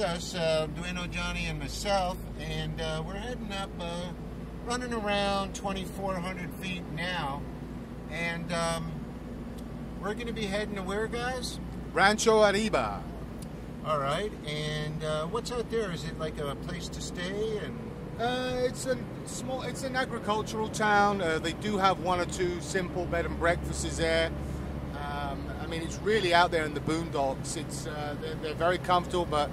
us, uh, Dueno Johnny and myself, and uh, we're heading up, uh, running around 2,400 feet now, and um, we're going to be heading to where, guys? Rancho Arriba. All right, and uh, what's out there? Is it like a place to stay? And Uh, it's a small. It's an agricultural town. Uh, they do have one or two simple bed and breakfasts there. I mean, it's really out there in the boondocks. It's uh, they're, they're very comfortable. But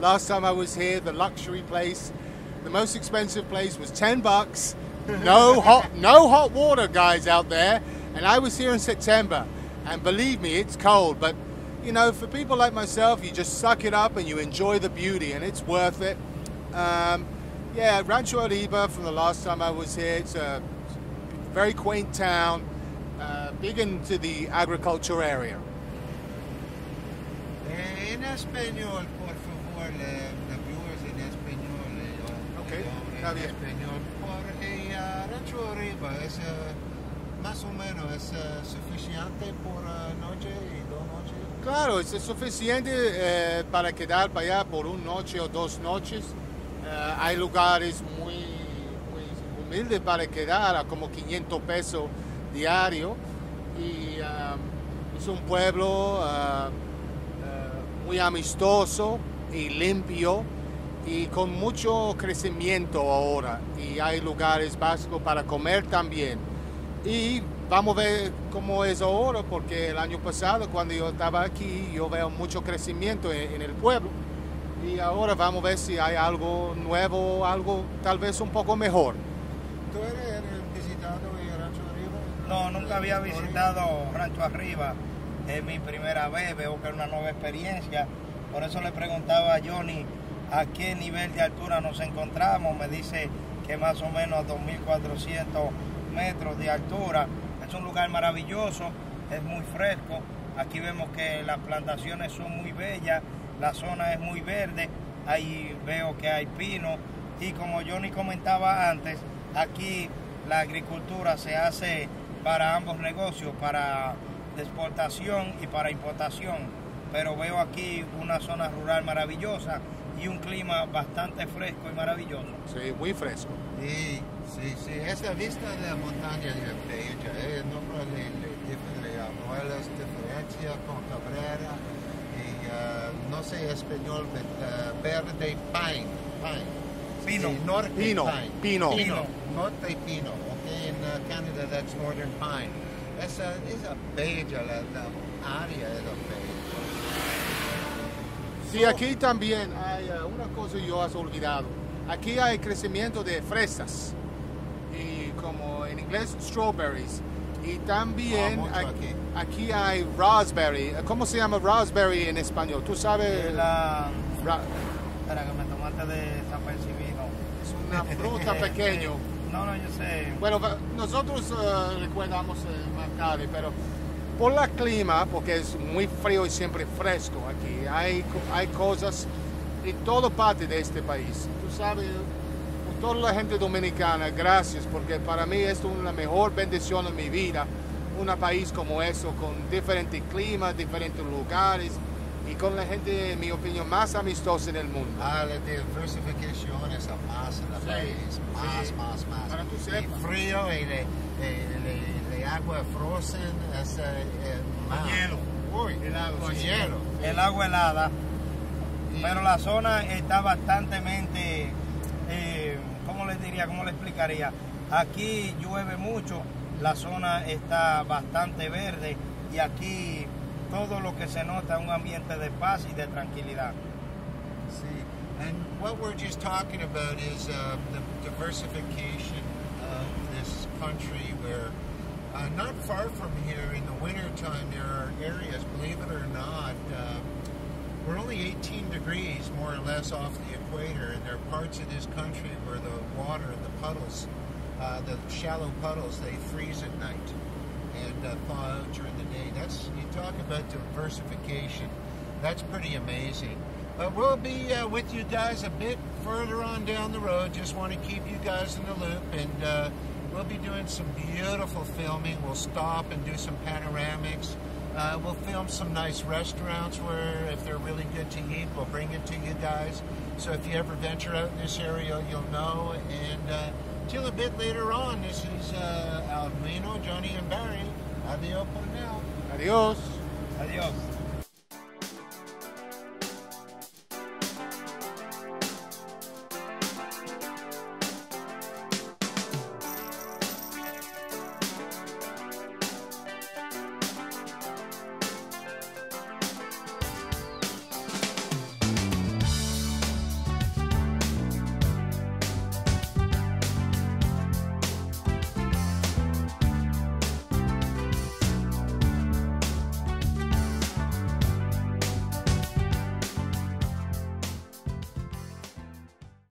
last time I was here, the luxury place, the most expensive place was ten bucks. No hot, no hot water, guys out there. And I was here in September, and believe me, it's cold. But you know, for people like myself, you just suck it up and you enjoy the beauty, and it's worth it. Um, yeah, Rancho Arriba from the last time I was here. It's a very quaint town, uh, big into the agriculture area. Eh, en español, por favor, eh, the viewers en español. eh, Ok, eh, está en bien. español. Por ah, Rancho Arriba es más o menos es suficiente por noche y dos noches. Claro, es suficiente eh, para quedar para allá por una noche o dos noches. Eh, hay lugares muy, muy humildes para quedar a como 500 pesos diario. Y um, es un pueblo uh, uh, muy amistoso y limpio y con mucho crecimiento ahora. Y hay lugares básicos para comer también. Y vamos a ver cómo es ahora, porque el año pasado cuando yo estaba aquí yo veo mucho crecimiento en, en el pueblo. Y ahora vamos a ver si hay algo nuevo, algo tal vez un poco mejor. ¿Tú eres? No, nunca había visitado Rancho Arriba. Es mi primera vez, veo que es una nueva experiencia. Por eso le preguntaba a Johnny a qué nivel de altura nos encontramos. Me dice que más o menos a 2.400 metros de altura. Es un lugar maravilloso, es muy fresco. Aquí vemos que las plantaciones son muy bellas, la zona es muy verde. Ahí veo que hay pino. Y como Johnny comentaba antes, aquí la agricultura se hace para ambos negocios, para exportación y para importación. Pero veo aquí una zona rural maravillosa y un clima bastante fresco y maravilloso. Sí, muy fresco. Sí, sí, sí. Esa vista de la montaña de Bella, eh, no le, le, le, le abuelas diferencia con Cabrera y ah, no sé español, but, ah, verde pine, pine. Pino. Norte Pino, pine. pino. Pino. Norte pino, okay, in uh, Canada that's northern pine. Esa, esa bella la, la área de la bella. Sí, aquí también hay eh, una cosa yo has olvidado. Aquí hay crecimiento de fresas y como en inglés strawberries. Y también Ah, aquí, aquí. hay raspberry. ¿Cómo se llama raspberry en español? ¿Tú sabes? La... Ra- Espera que me tomaste de desapercibido. es una fruta pequeño. No, no, yo sé. Bueno, nosotros eh, recordamos eh, Macari, pero por la clima, porque es muy frío y siempre fresco aquí, hay, hay cosas en toda parte de este país. Tú sabes, toda la gente dominicana, gracias, porque para mí esto es la mejor bendición en mi vida, un país como eso, con diferentes climas, diferentes lugares y con la gente, en mi opinión, más amistosa en el mundo. Ah, la diversificación es más en el Sí, país, más, sí. más, más. Para tú frío y le- le agua frozen es eh, eh, más. Uy, El agua, con hielo. El agua helada. Y- Pero la zona está bastantemente, eh, ¿cómo les diría? ¿Cómo le explicaría? Aquí llueve mucho, la zona está bastante verde y aquí todo lo que se nota un ambiente de paz y de tranquilidad. See, and what we're just talking about is uh, the diversification of this country where uh, not far from here in the wintertime there are areas, believe it or not, uh, we're only 18 degrees more or less off the equator and there are parts of this country where the water, the puddles, uh, the shallow puddles, they freeze at night and uh, thaw out during the talk about diversification. That's pretty amazing. But we'll be uh, with you guys a bit further on down the road. Just want to keep you guys in the loop, and uh, we'll be doing some beautiful filming. We'll stop and do some panoramics. Uh, we'll film some nice restaurants where, if they're really good to eat, we'll bring it to you guys. So if you ever venture out in this area, you'll know. And uh, till a bit later on, this is uh, Almino, Johnny, and Barry. Adios por now. Adiós. Adiós.